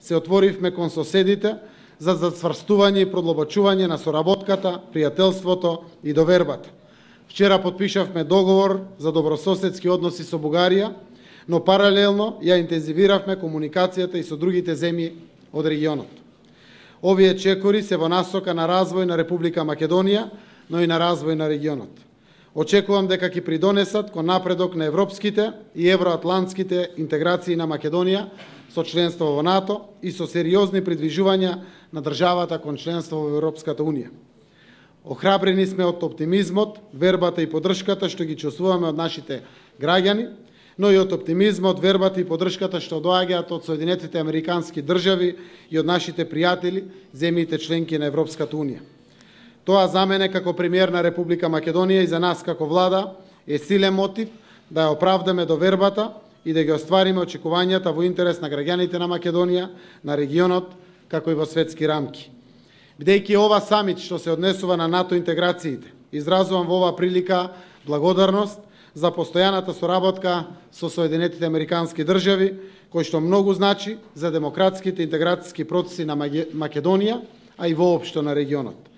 се отворивме кон соседите за зацврстување и продлабочување на соработката, пријателството и довербата. Вчера подпишавме договор за добрососедски односи со Бугарија, но паралелно ја интензивиравме комуникацијата и со другите земји од регионот. Овие чекори се во насока на развој на Република Македонија, но и на развој на регионот. Очекувам дека ќе придонесат кон напредок на европските и евроатлантските интеграции на Македонија со членство во НАТО и со сериозни придвижувања на државата кон членство во Европската Унија. Охрабрени сме од оптимизмот, вербата и поддршката што ги чувствуваме од нашите граѓани, но и од оптимизмот, вербата и поддршката што доаѓаат од Соединетите Американски држави и од нашите пријатели, земјите членки на Европската Унија. Тоа за мене како премиер на Република Македонија и за нас како влада е силен мотив да ја оправдаме довербата и да ги оствариме очекувањата во интерес на граѓаните на Македонија, на регионот, како и во светски рамки. Бидејќи ова самит што се однесува на НАТО интеграциите, изразувам во оваа прилика благодарност за постојаната соработка со Соединетите Американски држави, кој што многу значи за демократските интеграцијски процеси на Македонија, а и воопшто на регионот.